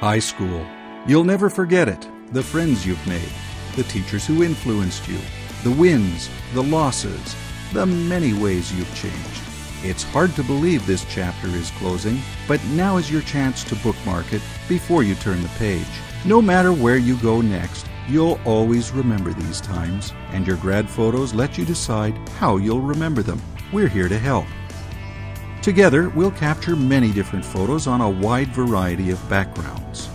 High school. You'll never forget it. The friends you've made, the teachers who influenced you, the wins, the losses, the many ways you've changed. It's hard to believe this chapter is closing, but now is your chance to bookmark it before you turn the page. No matter where you go next, you'll always remember these times, and your grad photos let you decide how you'll remember them. We're here to help. Together, we'll capture many different photos on a wide variety of backgrounds.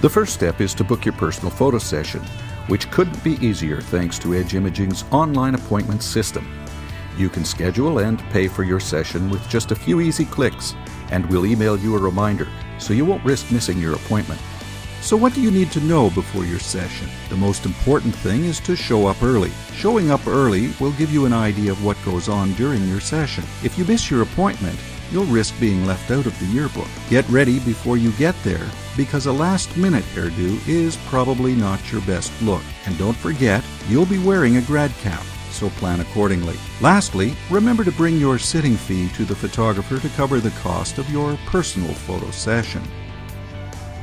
The first step is to book your personal photo session, which couldn't be easier thanks to Edge Imaging's online appointment system. You can schedule and pay for your session with just a few easy clicks, and we'll email you a reminder so you won't risk missing your appointment. So, what do you need to know before your session? The most important thing is to show up early. Showing up early will give you an idea of what goes on during your session. If you miss your appointment, you'll risk being left out of the yearbook. Get ready before you get there because a last minute hairdo is probably not your best look. And don't forget, you'll be wearing a grad cap, so plan accordingly. Lastly, remember to bring your sitting fee to the photographer to cover the cost of your personal photo session.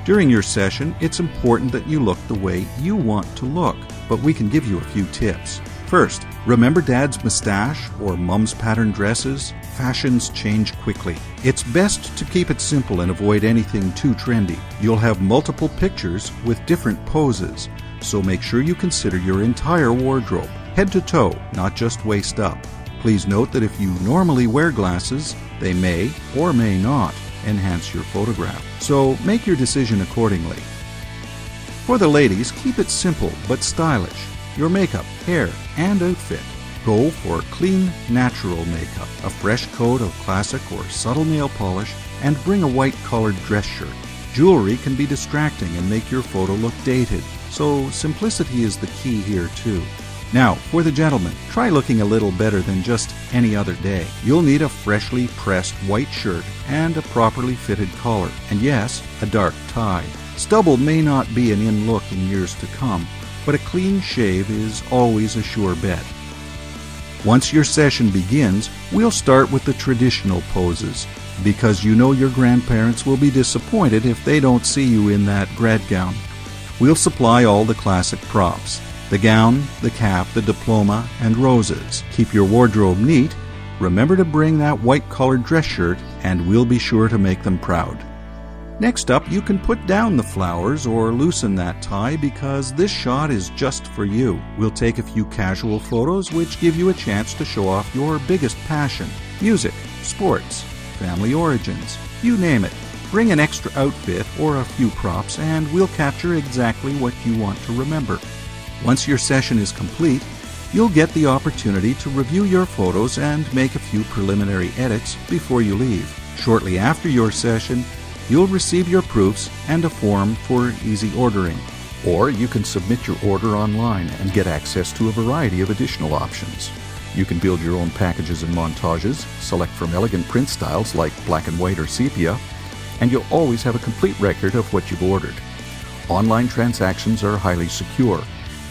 During your session, it's important that you look the way you want to look, but we can give you a few tips. First, remember dad's mustache or mom's pattern dresses? Fashions change quickly. It's best to keep it simple and avoid anything too trendy. You'll have multiple pictures with different poses, so make sure you consider your entire wardrobe, head to toe, not just waist up. Please note that if you normally wear glasses, they may or may not enhance your photograph. So make your decision accordingly. For the ladies, keep it simple but stylish. Your makeup, hair, and outfit. Go for clean, natural makeup, a fresh coat of classic or subtle nail polish, and bring a white colored dress shirt. Jewelry can be distracting and make your photo look dated, so simplicity is the key here too. Now, for the gentleman, try looking a little better than just any other day. You'll need a freshly pressed white shirt and a properly fitted collar, and yes, a dark tie. Stubble may not be an in look in years to come, but a clean shave is always a sure bet. Once your session begins, we'll start with the traditional poses, because you know your grandparents will be disappointed if they don't see you in that grad gown. We'll supply all the classic props the gown, the cap, the diploma, and roses. Keep your wardrobe neat. Remember to bring that white collared dress shirt, and we'll be sure to make them proud. Next up, you can put down the flowers or loosen that tie because this shot is just for you. We'll take a few casual photos which give you a chance to show off your biggest passion music, sports, family origins, you name it. Bring an extra outfit or a few props, and we'll capture exactly what you want to remember. Once your session is complete, you'll get the opportunity to review your photos and make a few preliminary edits before you leave. Shortly after your session, you'll receive your proofs and a form for easy ordering. Or you can submit your order online and get access to a variety of additional options. You can build your own packages and montages, select from elegant print styles like black and white or sepia, and you'll always have a complete record of what you've ordered. Online transactions are highly secure,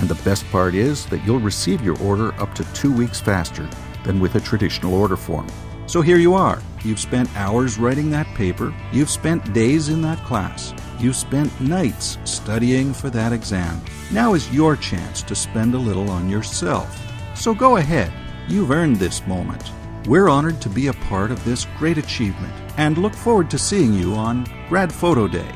and the best part is that you'll receive your order up to two weeks faster than with a traditional order form. So here you are. You've spent hours writing that paper. You've spent days in that class. You've spent nights studying for that exam. Now is your chance to spend a little on yourself. So go ahead. You've earned this moment. We're honored to be a part of this great achievement and look forward to seeing you on Grad Photo Day.